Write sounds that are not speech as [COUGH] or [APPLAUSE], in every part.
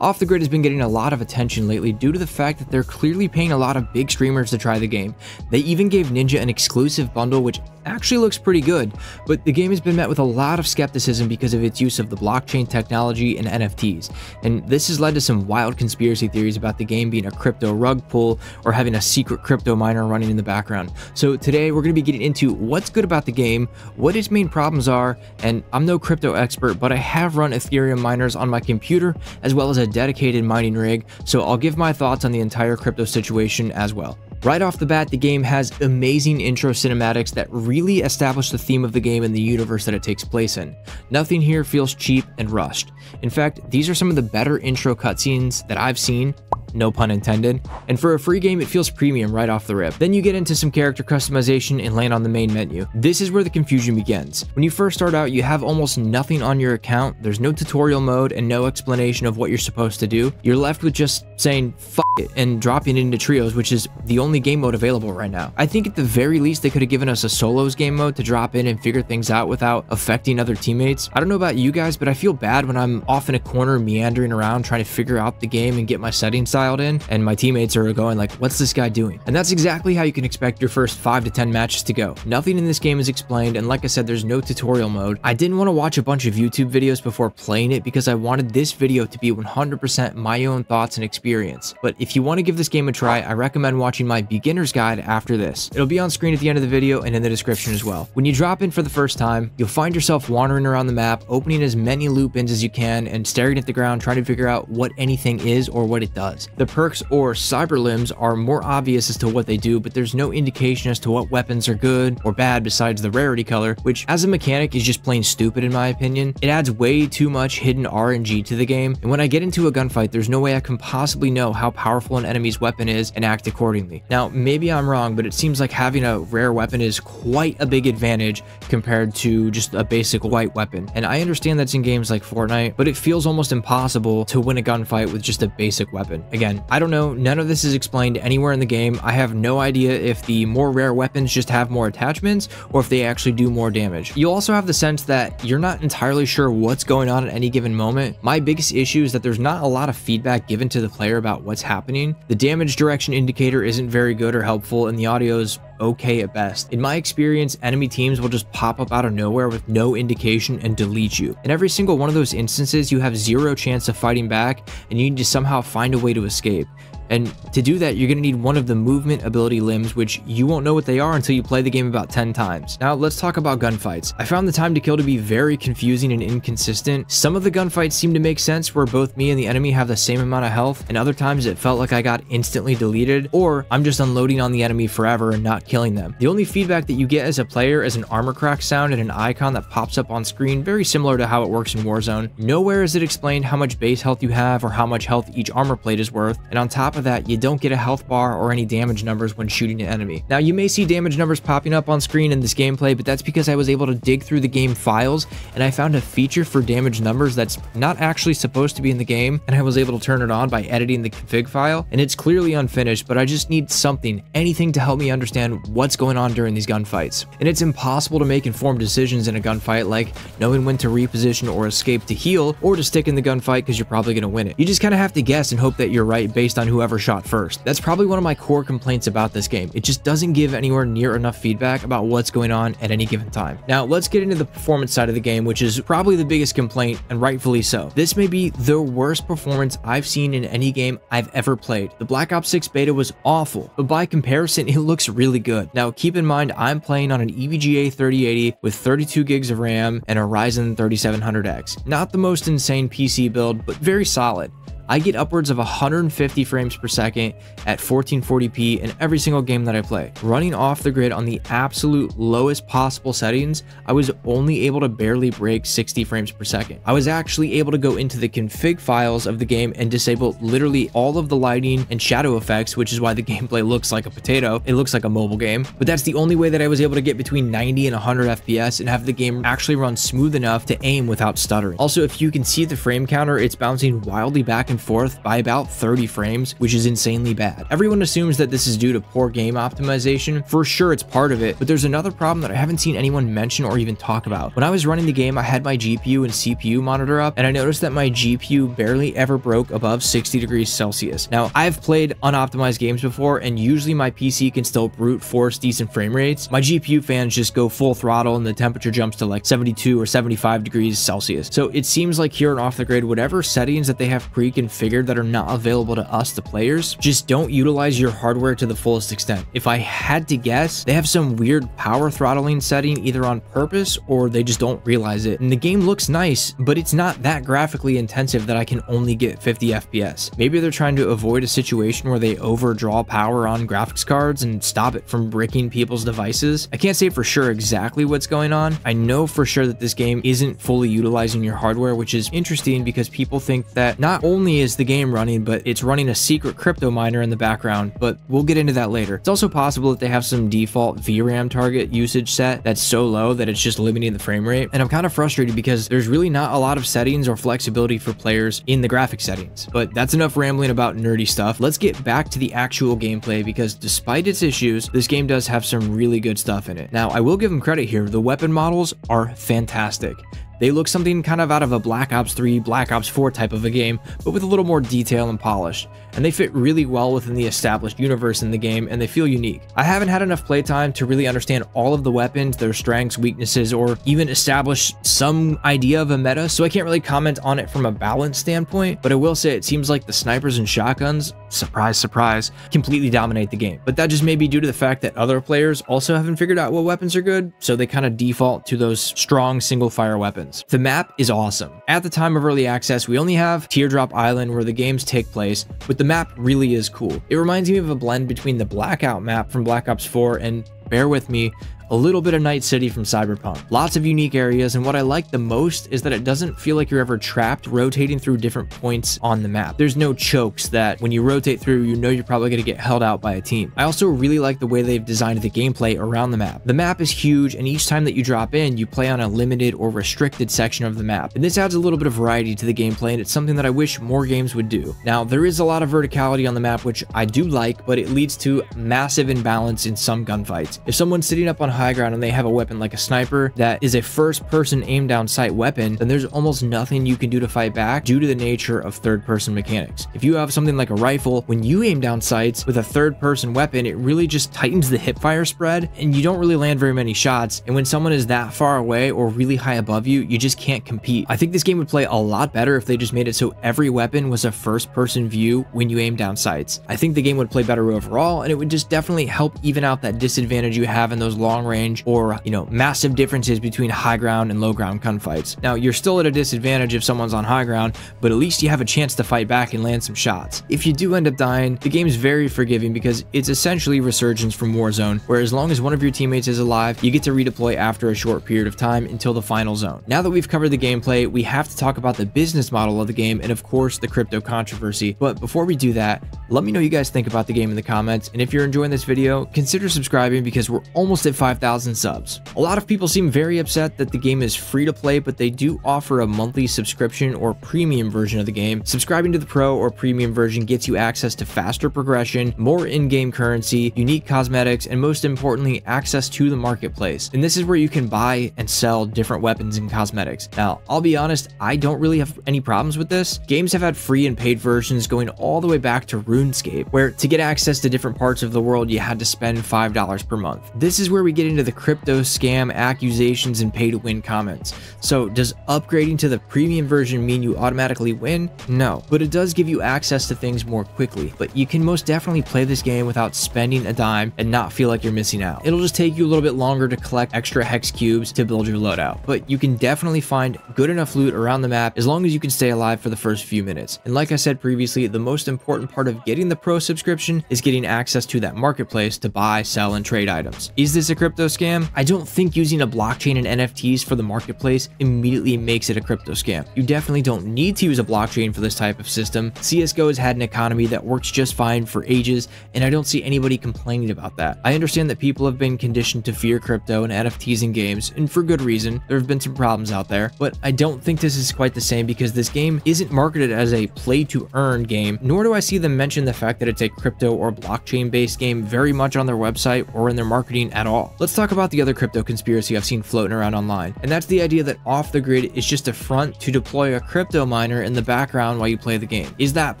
Off the Grid has been getting a lot of attention lately due to the fact that they're clearly paying a lot of big streamers to try the game. They even gave Ninja an exclusive bundle which actually looks pretty good, but the game has been met with a lot of skepticism because of its use of the blockchain technology and NFTs. And this has led to some wild conspiracy theories about the game being a crypto rug pull or having a secret crypto miner running in the background. So today we're going to be getting into what's good about the game, what its main problems are, and I'm no crypto expert, but I have run Ethereum miners on my computer as well as a dedicated mining rig, so I'll give my thoughts on the entire crypto situation as well. Right off the bat, the game has amazing intro cinematics that really establish the theme of the game and the universe that it takes place in. Nothing here feels cheap and rushed. In fact, these are some of the better intro cutscenes that I've seen, no pun intended. And for a free game, it feels premium right off the rip. Then you get into some character customization and land on the main menu. This is where the confusion begins. When you first start out, you have almost nothing on your account. There's no tutorial mode and no explanation of what you're supposed to do. You're left with just saying fuck it and dropping it into trios, which is the only game mode available right now. I think at the very least, they could have given us a solos game mode to drop in and figure things out without affecting other teammates. I don't know about you guys, but I feel bad when I'm off in a corner meandering around trying to figure out the game and get my settings dialed in, and my teammates are going like, what's this guy doing? And that's exactly how you can expect your first 5 to 10 matches to go. Nothing in this game is explained, and like I said, there's no tutorial mode. I didn't want to watch a bunch of YouTube videos before playing it because I wanted this video to be 100% my own thoughts and experience. But if you want to give this game a try, I recommend watching my beginner's guide after this. It'll be on screen at the end of the video and in the description as well. When you drop in for the first time, you'll find yourself wandering around the map, opening as many loot bins as you can, and staring at the ground trying to figure out what anything is or what it does. The perks or cyber limbs are more obvious as to what they do, but there's no indication as to what weapons are good or bad besides the rarity color, which as a mechanic is just plain stupid in my opinion. It adds way too much hidden RNG to the game, and when I get into a gunfight, there's no way I can possibly know how powerful an enemy's weapon is and act accordingly. Now, maybe I'm wrong, but it seems like having a rare weapon is quite a big advantage compared to just a basic white weapon. And I understand that's in games like Fortnite, but it feels almost impossible to win a gunfight with just a basic weapon. Again, I don't know, none of this is explained anywhere in the game. I have no idea if the more rare weapons just have more attachments or if they actually do more damage. You also have the sense that you're not entirely sure what's going on at any given moment. My biggest issue is that there's not a lot of feedback given to the player about what's happening. The damage direction indicator isn't very good or helpful and the audio is okay at best. In my experience, enemy teams will just pop up out of nowhere with no indication and delete you. In every single one of those instances, you have zero chance of fighting back and you need to somehow find a way to escape. And to do that, you're going to need one of the movement ability limbs, which you won't know what they are until you play the game about 10 times. Now, let's talk about gunfights. I found the time to kill to be very confusing and inconsistent. Some of the gunfights seem to make sense where both me and the enemy have the same amount of health, and other times it felt like I got instantly deleted, or I'm just unloading on the enemy forever and not killing them. The only feedback that you get as a player is an armor crack sound and an icon that pops up on screen, very similar to how it works in Warzone. Nowhere is it explained how much base health you have or how much health each armor plate is worth, and on top of that, you don't get a health bar or any damage numbers when shooting an enemy. Now, you may see damage numbers popping up on screen in this gameplay, but that's because I was able to dig through the game files and I found a feature for damage numbers that's not actually supposed to be in the game, and I was able to turn it on by editing the config file, and it's clearly unfinished, but I just need something, anything to help me understand what's going on during these gunfights. And it's impossible to make informed decisions in a gunfight like knowing when to reposition or escape to heal or to stick in the gunfight because you're probably going to win it. You just kind of have to guess and hope that you're right based on whoever shot first. That's probably one of my core complaints about this game. It just doesn't give anywhere near enough feedback about what's going on at any given time. Now, let's get into the performance side of the game, which is probably the biggest complaint, and rightfully so. This may be the worst performance I've seen in any game I've ever played. The Black Ops 6 beta was awful, but by comparison, [LAUGHS] it looks really good. Now, keep in mind, I'm playing on an EVGA 3080 with 32 gigs of RAM and a Ryzen 3700X. Not the most insane PC build, but very solid. I get upwards of 150 frames per second at 1440p in every single game that I play. Running off the grid on the absolute lowest possible settings, I was only able to barely break 60 frames per second. I was actually able to go into the config files of the game and disable literally all of the lighting and shadow effects, which is why the [LAUGHS] gameplay looks like a potato. It looks like a mobile game, but that's the only way that I was able to get between 90 and 100 FPS and have the game actually run smooth enough to aim without stuttering. Also, if you can see the frame counter, it's bouncing wildly back and and forth by about 30 frames, which is insanely bad. Everyone assumes that this is due to poor game optimization. For sure, it's part of it, but there's another problem that I haven't seen anyone mention or even talk about. When I was running the game, I had my GPU and CPU monitor up, and I noticed that my GPU barely ever broke above 60 degrees Celsius. Now, I've played unoptimized games before, and usually my PC can still brute force decent frame rates. My GPU fans just go full throttle and the temperature jumps to like 72 or 75 degrees Celsius. So it seems like here in Off the Grid, whatever settings that they have pre-configured that are not available to us, the players, just don't utilize your hardware to the fullest extent. If I had to guess, they have some weird power throttling setting either on purpose or they just don't realize it. And the game looks nice, but it's not that graphically intensive that I can only get 50 FPS. Maybe they're trying to avoid a situation where they overdraw power on graphics cards and stop it from bricking people's devices. I can't say for sure exactly what's going on. I know for sure that this game isn't fully utilizing your hardware, which is interesting because people think that not is the game running, but it's running a secret crypto miner in the background, but we'll get into that later. It's also possible that they have some default VRAM target usage set that's so low that it's just limiting the frame rate. And I'm kind of frustrated because there's really not a lot of settings or flexibility for players in the graphic settings. But that's enough rambling about nerdy stuff. Let's get back to the actual gameplay because despite its issues, this game does have some really good stuff in it. Now, I will give them credit here. The weapon models are fantastic. They look something kind of out of a Black Ops 3, Black Ops 4 type of a game, but with a little more detail and polish. And they fit really well within the established universe in the game, and they feel unique. I haven't had enough playtime to really understand all of the weapons, their strengths, weaknesses, or even establish some idea of a meta, so I can't really comment on it from a balance standpoint, but I will say it seems like the snipers and shotguns, surprise, surprise, completely dominate the game. But that just may be due to the fact that other players also haven't figured out what weapons are good, so they kind of default to those strong single fire weapons. The map is awesome. At the time of early access, we only have Teardrop Island where the games take place, but the map really is cool. It reminds me of a blend between the Blackout map from Black Ops 4 and, bear with me, a little bit of Night City from Cyberpunk. Lots of unique areas, and what I like the most is that it doesn't feel like you're ever trapped rotating through different points on the map. There's no chokes that when you rotate through, you know you're probably going to get held out by a team. I also really like the way they've designed the gameplay around the map. The map is huge, and each time that you drop in, you play on a limited or restricted section of the map. And this adds a little bit of variety to the gameplay, and it's something that I wish more games would do. Now, there is a lot of verticality on the map, which I do like, but it leads to massive imbalance in some gunfights. If someone's sitting up on high ground and they have a weapon like a sniper that is a first person aim down sight weapon, then there's almost nothing you can do to fight back due to the nature of third person mechanics. If you have something like a rifle, when you aim down sights with a third person weapon, it really just tightens the hip fire spread and you don't really land very many shots. And when someone is that far away or really high above you, you just can't compete. I think this game would play a lot better if they just made it so every weapon was a first person view when you aim down sights. I think the game would play better overall and it would just definitely help even out that disadvantage you have in those long range or, you know, massive differences between high ground and low ground gunfights. Now, you're still at a disadvantage if someone's on high ground, but at least you have a chance to fight back and land some shots. If you do end up dying, the game's very forgiving because it's essentially Resurgence from Warzone, where as long as one of your teammates is alive, you get to redeploy after a short period of time until the final zone. Now that we've covered the gameplay, we have to talk about the business model of the game and of course the crypto controversy. But before we do that, let me know you guys think about the game in the comments, and if you're enjoying this video, consider subscribing because we're almost at 5,000 subs. A lot of people seem very upset that the game is free to play, but they do offer a monthly subscription or premium version of the game. Subscribing to the pro or premium version gets you access to faster progression, more in-game currency, unique cosmetics, and most importantly, access to the marketplace. And this is where you can buy and sell different weapons and cosmetics. Now, I'll be honest, I don't really have any problems with this. Games have had free and paid versions going all the way back to RuneScape, where to get access to different parts of the world, you had to spend $5 per month. This is where we get into the crypto scam, accusations, and pay to win comments. So, does upgrading to the premium version mean you automatically win? No, but it does give you access to things more quickly. But you can most definitely play this game without spending a dime and not feel like you're missing out. It'll just take you a little bit longer to collect extra hex cubes to build your loadout, but you can definitely find good enough loot around the map as long as you can stay alive for the first few minutes. And like I said previously, the most important part of getting the pro subscription is getting access to that marketplace to buy, sell, and trade items. Is this a crypto crypto scam, I don't think using a blockchain and NFTs for the marketplace immediately makes it a crypto scam. You definitely don't need to use a blockchain for this type of system. CSGO has had an economy that works just fine for ages, and I don't see anybody complaining about that. I understand that people have been conditioned to fear crypto and NFTs in games, and for good reason. There have been some problems out there, but I don't think this is quite the same because this game isn't marketed as a play to earn game, nor do I see them mention the fact that it's a crypto or blockchain based game very much on their website or in their marketing at all. Let's talk about the other crypto conspiracy I've seen floating around online, and that's the idea that off the grid is just a front to deploy a crypto miner in the background while you play the game. Is that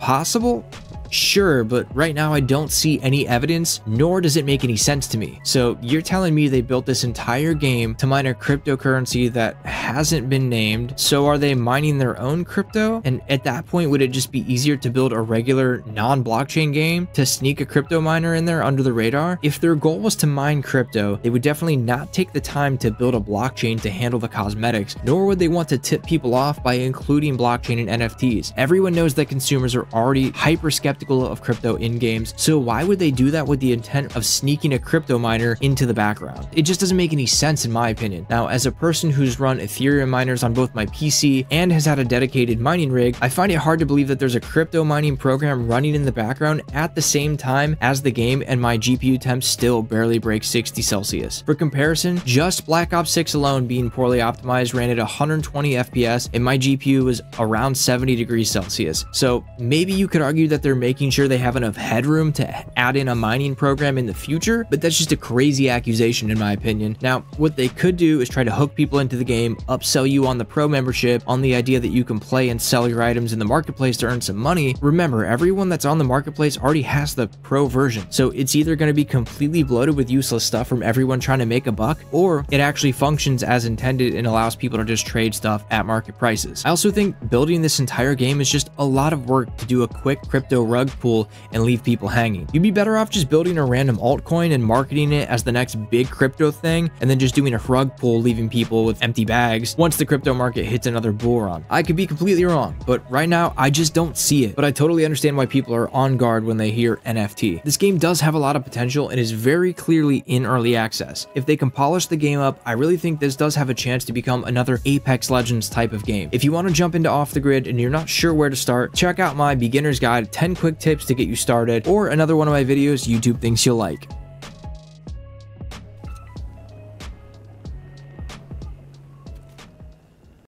possible? Sure, but right now I don't see any evidence, nor does it make any sense to me. So you're telling me they built this entire game to mine a cryptocurrency that hasn't been named. So are they mining their own crypto? And at that point, would it just be easier to build a regular non-blockchain game to sneak a crypto miner in there under the radar? If their goal was to mine crypto, they would definitely not take the time to build a blockchain to handle the cosmetics, nor would they want to tip people off by including blockchain and NFTs. Everyone knows that consumers are already hyper skeptical of crypto in games, so why would they do that with the intent of sneaking a crypto miner into the background? It just doesn't make any sense in my opinion. Now, as a person who's run Ethereum miners on both my PC and has had a dedicated mining rig, I find it hard to believe that there's a crypto mining program running in the background at the same time as the game and my GPU temps still barely break 60 Celsius. For comparison, just Black Ops 6 alone being poorly optimized ran at 120 FPS and my GPU was around 70 degrees Celsius. So maybe you could argue that they're making making sure they have enough headroom to add in a mining program in the future, but that's just a crazy accusation in my opinion. Now, what they could do is try to hook people into the game, upsell you on the pro membership, on the idea that you can play and sell your items in the marketplace to earn some money. Remember, everyone that's on the marketplace already has the pro version, so it's either going to be completely bloated with useless stuff from everyone trying to make a buck, or it actually functions as intended and allows people to just trade stuff at market prices. I also think building this entire game is just a lot of work to do a quick crypto run rug pull and leave people hanging. You'd be better off just building a random altcoin and marketing it as the next big crypto thing, and then just doing a rug pull, leaving people with empty bags once the crypto market hits another bull run. I could be completely wrong, but right now I just don't see it. But I totally understand why people are on guard when they hear NFT. This game does have a lot of potential and is very clearly in early access. If they can polish the game up, I really think this does have a chance to become another Apex Legends type of game. If you want to jump into off the grid and you're not sure where to start, check out my beginner's guide 10 quick tips to get you started, or another one of my videos YouTube thinks you'll like.